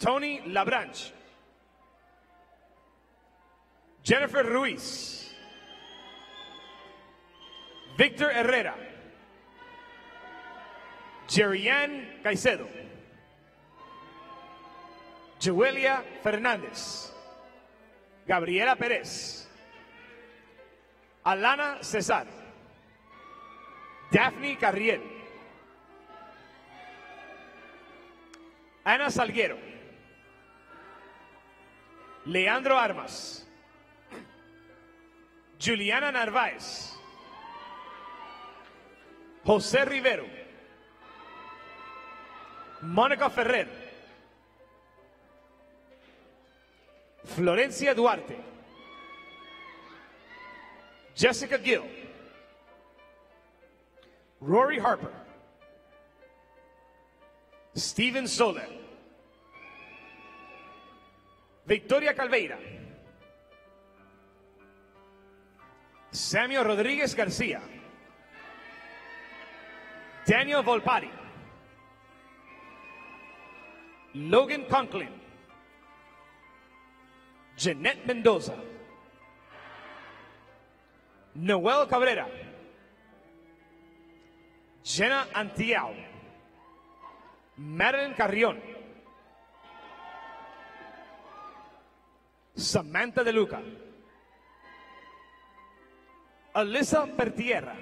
Tony Labranche. Jennifer Ruiz. Victor Herrera. Jerianne Caicedo. Joelia Fernández. Gabriela Pérez. Alana Cesar. Daphne Carriel. Ana Salguero. Leandro Armas. Juliana Narváez. José Rivero. Mónica Ferrer. Florencia Duarte. Jessica Gill. Rory Harper. Steven Soler. Victoria Calveira. Samuel Rodríguez García. Daniel Volpari. Logan Conklin. Jeanette Mendoza. Noel Cabrera. Jenna Antiao. Madeline Carrión. Samantha De Luca. Alyssa Pertierra.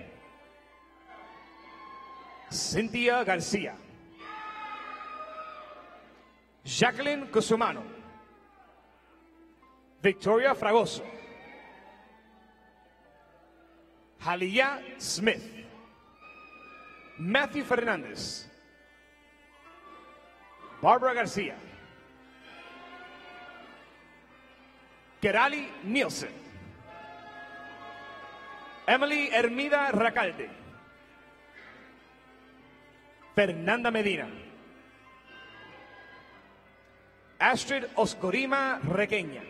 Cynthia García. Jacqueline Cusumano. Victoria Fragoso. Jalía Smith. Matthew Fernández. Barbara García. Kerali Nielsen. Emily Hermida Racalde. Fernanda Medina. Astrid Oscorima Requeña.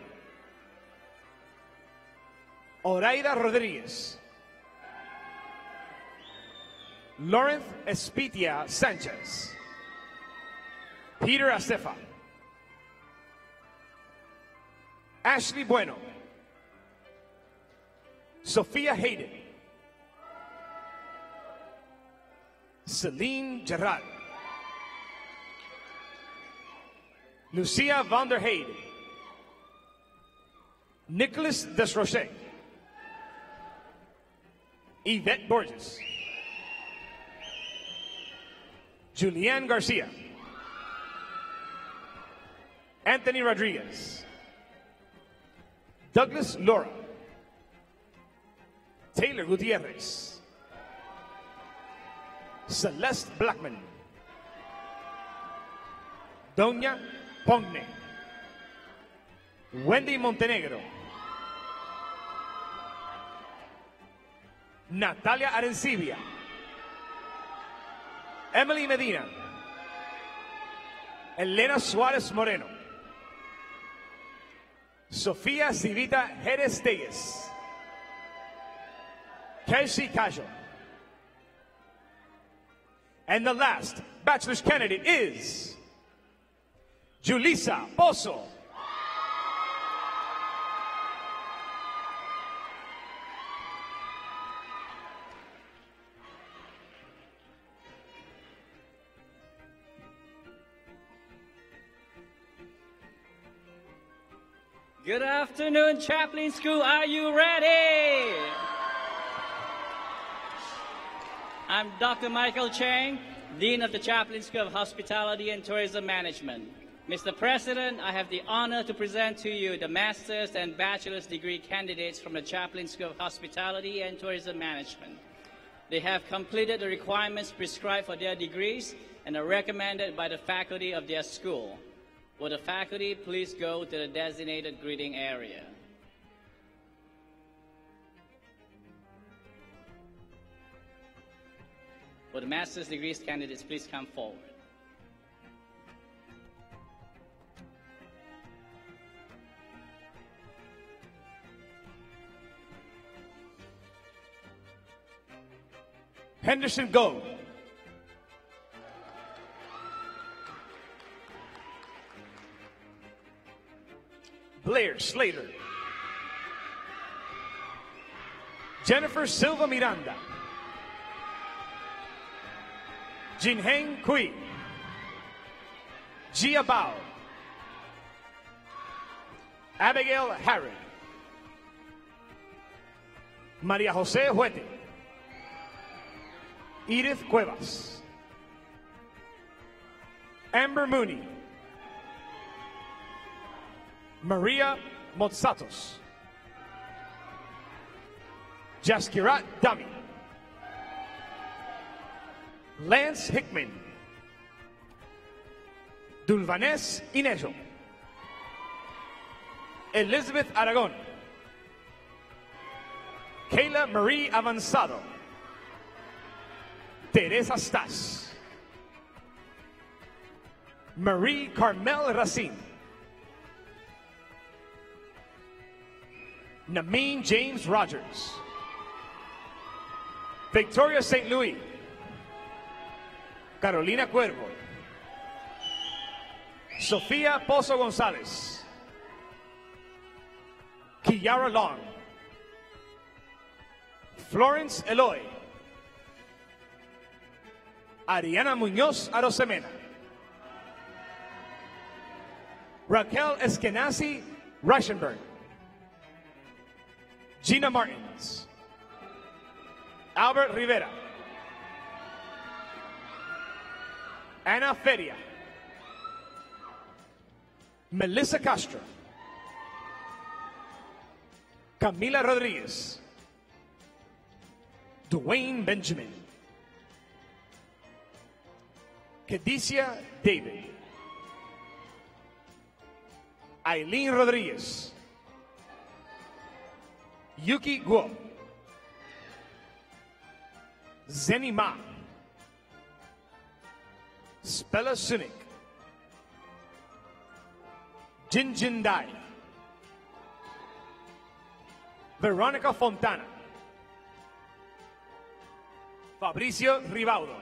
Oraida Rodriguez. Lawrence Espitia Sanchez. Peter Acefa. Ashley Bueno. Sophia Hayden. Celine Gerard. Lucia van der Heyde. Nicholas Desroches. Yvette Borges. Julianne Garcia. Anthony Rodriguez. Douglas Laura. Taylor Gutierrez. Celeste Blackman. Doña Pongne. Wendy Montenegro. Natalia Arencibia. Emily Medina. Elena Suárez Moreno. Sofía Civita Jerez Telles. Kelsey Cajo. And the last bachelor's candidate is Julissa Pozo. Good afternoon, Chaplin School. Are you ready? I'm Dr. Michael Chang, Dean of the Chaplin School of Hospitality and Tourism Management. Mr. President, I have the honor to present to you the master's and bachelor's degree candidates from the Chaplin School of Hospitality and Tourism Management. They have completed the requirements prescribed for their degrees and are recommended by the faculty of their school. Will the faculty please go to the designated greeting area? Will the master's degrees candidates please come forward? Henderson Go. Blair Slater. Jennifer Silva Miranda. Jinheng Kui. Gia Bao. Abigail Harry. María José Huete. Edith Cuevas. Amber Mooney. Maria Motsatos. Jaskirat Dami. Lance Hickman. Dulvanes Inejo. Elizabeth Aragon. Kayla Marie Avanzado. Teresa Stas. Marie Carmel Racine. Nameen James Rogers. Victoria St. Louis. Carolina Cuervo. Sofía Pozo González. Kiara Long. Florence Eloy. Ariana Muñoz Arosemena. Raquel Eskenazi Reichenberg. Gina Martins. Albert Rivera. Ana Feria. Melissa Castro. Camila Rodriguez. Dwayne Benjamin. Kedicia David. Eileen Rodriguez. Yuki Guo. Zeni Ma. Spella Sunik. Jin Jin Dai. Veronica Fontana. Fabricio Ribaudo.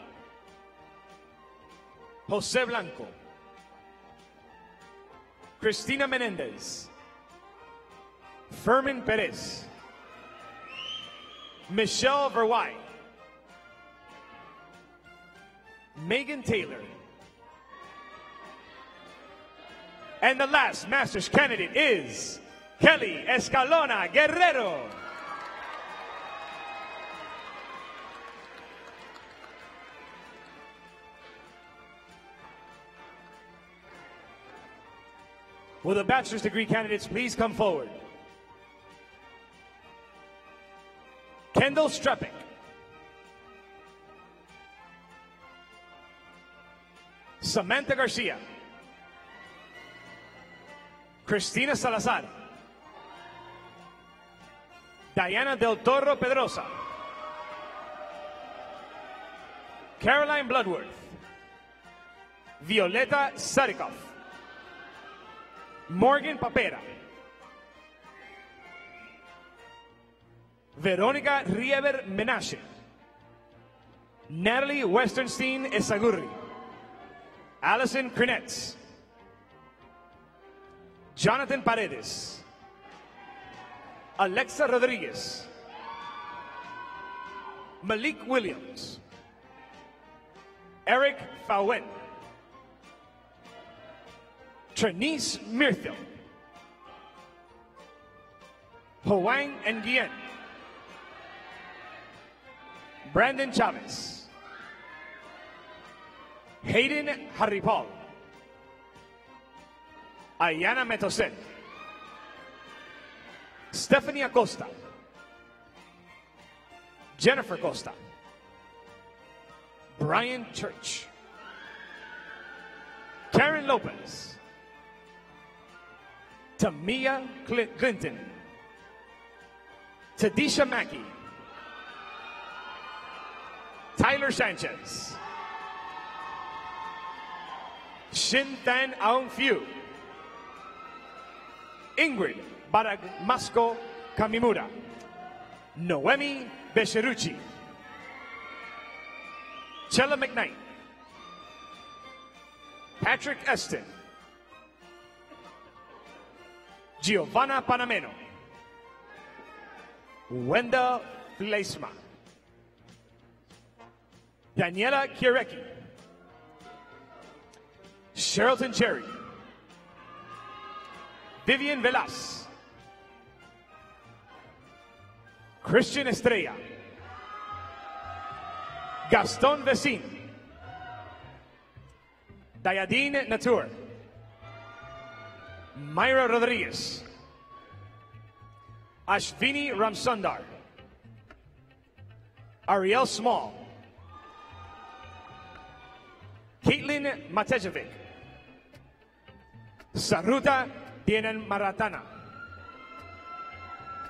Jose Blanco. Cristina Menendez. Fermin Perez. Michelle Verwey. Megan Taylor. And the last master's candidate is Kelly Escalona Guerrero. Will the bachelor's degree candidates please come forward? Kendall Strepik. Samantha Garcia. Cristina Salazar. Diana Del Toro Pedrosa. Caroline Bloodworth. Violeta Sarikov. Morgan Papera. Verónica Rieber Menashe. Natalie Westernstein Esagurri. Allison Crinetz. Jonathan Paredes. Alexa Rodriguez. Malik Williams. Eric Fawen. Trinice Mirthil. Hoang Nguyen. Brandon Chavez. Hayden Haripal. Ayana Metosen. Stephanie Acosta. Jennifer Costa. Brian Church. Karen Lopez. Tamia Clinton. Tadisha Mackey. Tyler Sanchez. Shin Tan Aung Fiu. Ingrid Baragmasco Kamimura. Noemi Besherucci. Chella McKnight. Patrick Eston. Giovanna Panameno. Wenda Fleisma. Daniela Kierecki. Sherrilton Cherry. Vivian Velas. Christian Estrella. Gaston Vecin. Dayadine Natur. Myra Rodriguez. Ashvini Ramsundar. Ariel Small. Caitlin Matejevic. Saruta Tienen Maratana.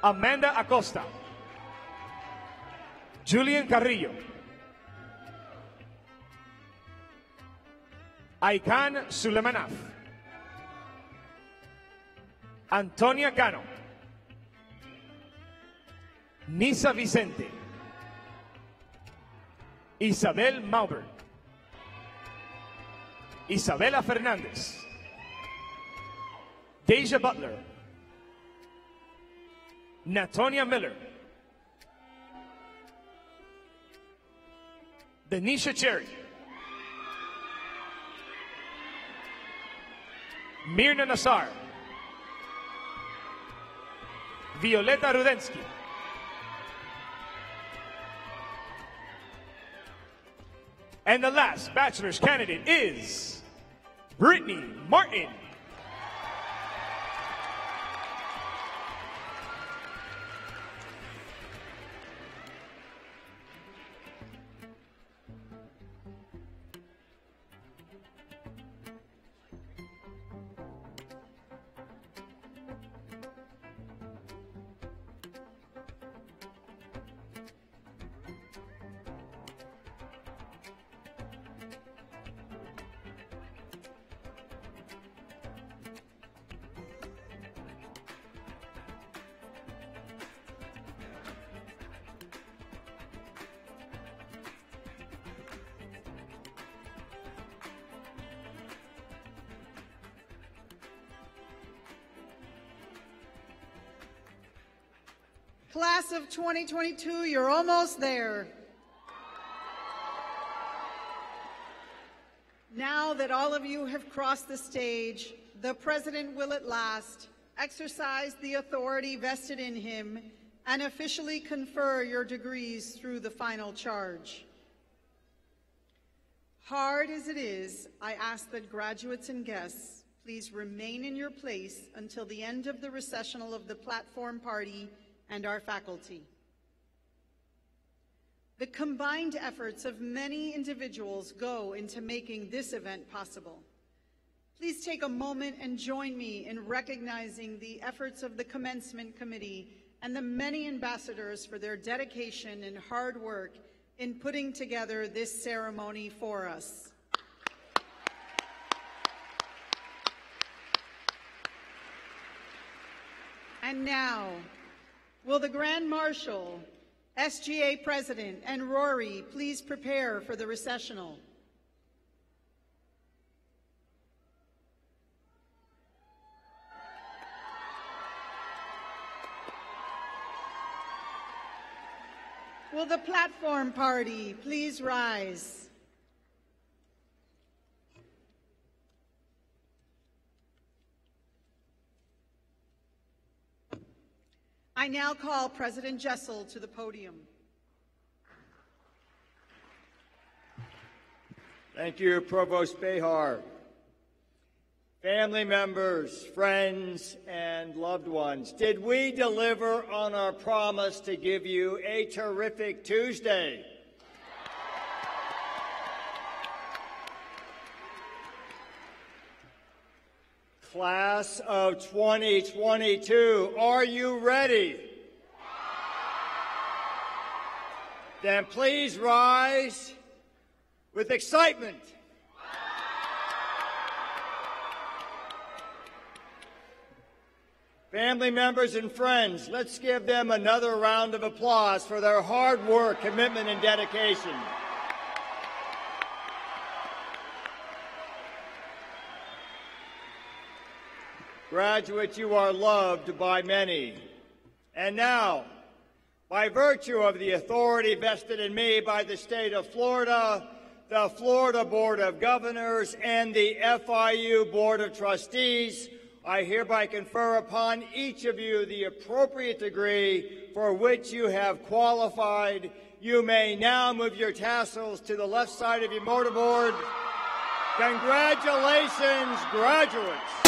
Amanda Acosta. Julian Carrillo. Aikan Sulemanov. Antonia Cano. Nisa Vicente. Isabel Maubert. Isabela Fernández. Deja Butler. Natonia Miller. Denisha Cherry. Mirna Nassar. Violeta Rudensky. And the last bachelor's candidate is Brittany Martin. Class of 2022, you're almost there. Now that all of you have crossed the stage, the President will at last exercise the authority vested in him and officially confer your degrees through the final charge. Hard as it is, I ask that graduates and guests please remain in your place until the end of the recessional of the platform party and our faculty. The combined efforts of many individuals go into making this event possible. Please take a moment and join me in recognizing the efforts of the Commencement Committee and the many ambassadors for their dedication and hard work in putting together this ceremony for us. And now, will the Grand Marshal, SGA President, and Roary please prepare for the recessional? Will the platform party please rise? I now call President Jessell to the podium. Thank you, Provost Bejar. Family members, friends, and loved ones, did we deliver on our promise to give you a terrific Tuesday? Class of 2022, are you ready? Then please rise with excitement. Family members and friends, let's give them another round of applause for their hard work, commitment, and dedication. Graduates, you are loved by many. And now, by virtue of the authority vested in me by the state of Florida, the Florida Board of Governors, and the FIU Board of Trustees, I hereby confer upon each of you the appropriate degree for which you have qualified. You may now move your tassels to the left side of your mortarboard. Congratulations, graduates.